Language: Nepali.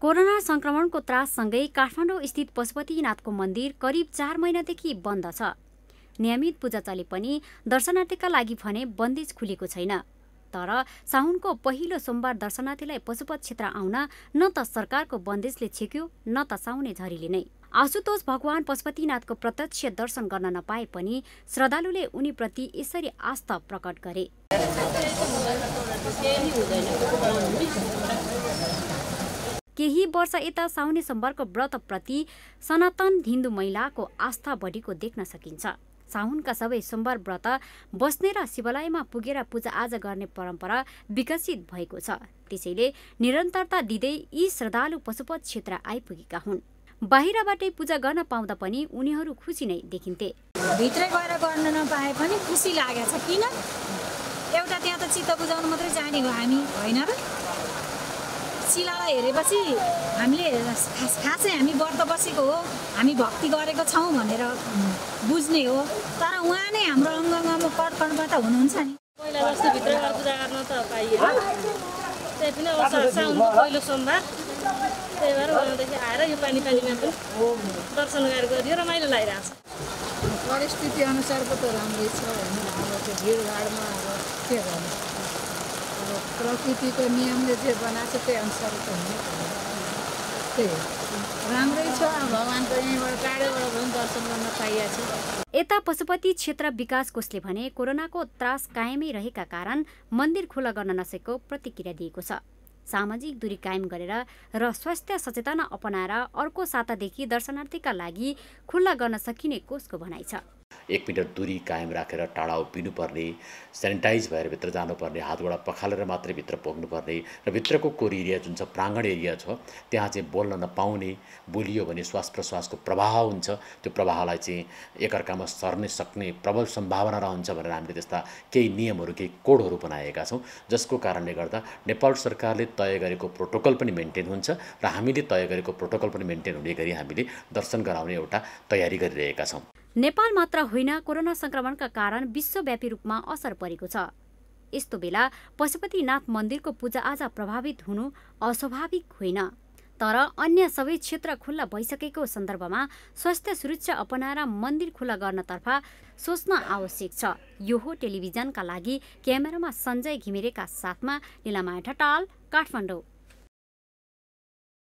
कोरोना संक्रमणको त्राससँगै काठमाडौँ स्थित पशुपतिनाथको मन्दिर करिब चार महिनादेखि बन्द छ। नियमित पूजा चले पनि दर्शनार्थीका लागि भने बन्देज खुलेको छैन। तर साउनको पहिलो सोमबार दर्शनार्थीलाई पशुपत क्षेत्र आउन न त सरकारको बन्देजले छेक्यो न त साउने झरीले नै। आशुतोष भगवान पशुपतिनाथको प्रत्यक्ष दर्शन गर्न नपाए पनि श्रद्धालुले उनीप्रति यसरी आस्था प्रकट गरे। केही वर्ष यता साउने सोमबारको व्रतप्रति सनातन हिन्दू महिलाको आस्था बढीको देख्न सकिन्छ। साउनका सबै सोमबार व्रत बस्ने र शिवालयमा पुगेर पूजाआजा गर्ने परम्परा विकसित भएको छ। त्यसैले निरन्तरता दिँदै यी श्रद्धालु पशुपत क्षेत्र आइपुगेका हुन्। बाहिरबाटै पूजा गर्न पाउँदा पनि उनीहरू खुसी नै देखिन्थे। भित्रै गएर गर्न नपाए पनि खुसी लागेको छ। किन? एउटा त्यहाँ त चित्त बुझाउनु मात्रै जाने हो हामी होइन र? शिलालाई हेरेपछि हामीले खास खासै हामी व्रत बसेको हो। हामी भक्ति गरेको छौँ भनेर बुझ्ने हो। तर उहाँ नै हाम्रो अङ्गमा कटकटबाट हुनुहुन्छ नि। पहिला जस्तो भित्र गएर पूजा गर्न त पाइएन। त्यही पनि अवसर साउनको पहिलो सोमबार। त्यही भएर उहाँदेखि आएर यो पानी पानीमा पनि दर्शन गरेर गरियो रमाइलो लागिरहेको छ। परिस्थिति अनुसारको त राम्रै छ होइन अब त्यो भिडभाडमा अब के गर्नु? अब प्रकृतिको नियमले जे बनाएको छ त्यही अनुसार त हुनै पर्यो त्यही हो। राम्रै छ अब भगवान्को यहीँबाट टाढोबाट पनि दर्शन गर्न पाइएको छ यता पशुपति क्षेत्र विकास कोषले भने कोरोनाको त्रास कायमै रहेका कारण मन्दिर खुला गर्न नसकेको प्रतिक्रिया दिएको छ सामाजिक दूरी कायम गरेर र स्वास्थ्य सचेतना अपनाएर अर्को सातादेखि दर्शनार्थीका लागि खुल्ला गर्न सकिने कोषको भनाइ छ एक मिटर दुरी कायम राखेर टाढा उभिनुपर्ने सेनिटाइज भएर भित्र जानुपर्ने हातबाट पखालेर मात्रै भित्र पुग्नुपर्ने र भित्रको कोर एरिया जुन छ प्राङ्गण एरिया छ त्यहाँ चाहिँ बोल्न नपाउने बोलियो भने श्वास प्रश्वासको प्रवाह हुन्छ। त्यो प्रवाहलाई चाहिँ एकअर्कामा सर्ने सक्ने प्रबल सम्भावना रहन्छ भनेर हामीले त्यस्ता केही नियमहरू केही कोडहरू बनाएका छौँ। जसको कारणले गर्दा नेपाल सरकारले तय गरेको प्रोटोकल पनि मेन्टेन हुन्छ र हामीले तय गरेको प्रोटोकल पनि मेन्टेन हुने गरी हामीले दर्शन गराउने एउटा तयारी गरिरहेका छौँ। नेपाल मात्र होइन कोरोना संक्रमणका कारण विश्वव्यापी रूपमा असर परेको छ। यस्तो बेला पशुपतिनाथ मन्दिरको पूजाआजा प्रभावित हुनु अस्वाभाविक होइन। तर अन्य सबै क्षेत्र खुल्ला भइसकेको सन्दर्भमा स्वास्थ्य सुरक्षा अपनाएर मन्दिर खुल्ला गर्नतर्फ सोच्न आवश्यक छ। यो हो टेलिभिजनका लागि क्यामेरामा सञ्जय घिमिरेका साथमा निलामाया ठटाल काठमाडौँ।